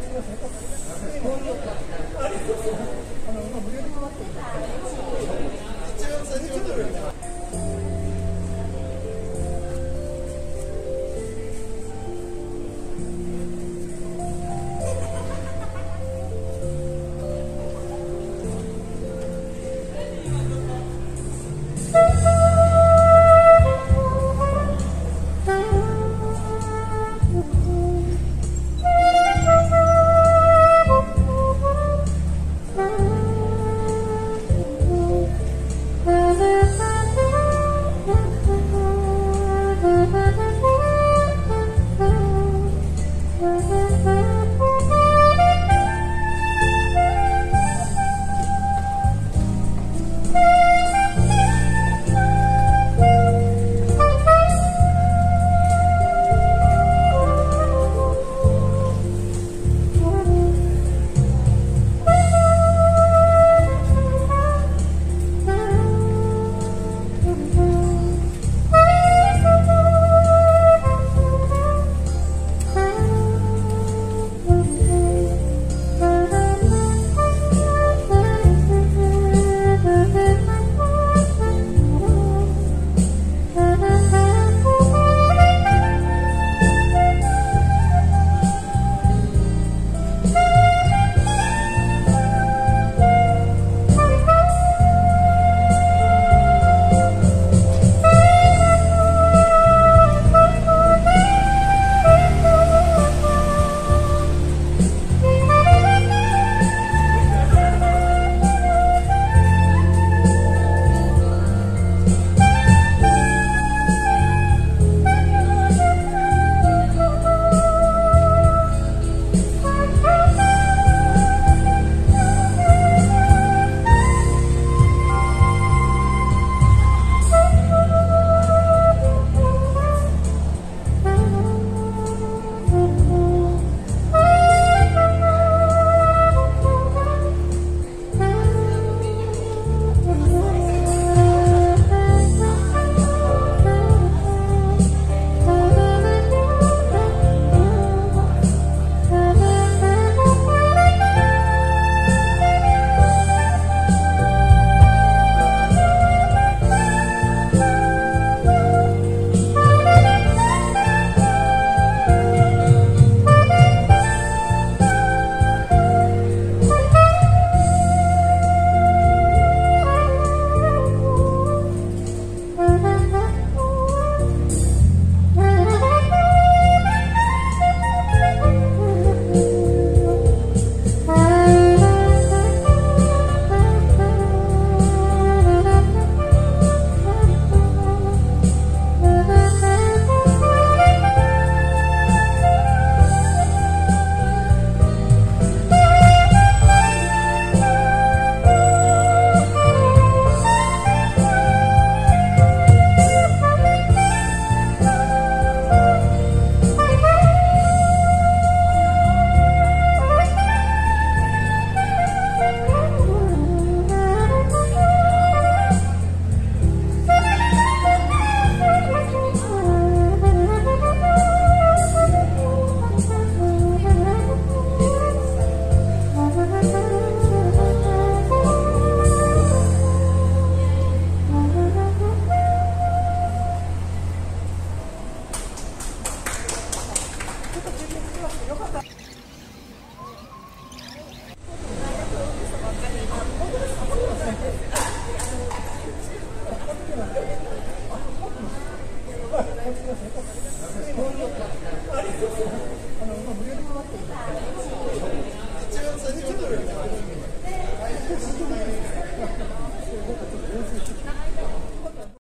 찍어서 해볼까? よかった。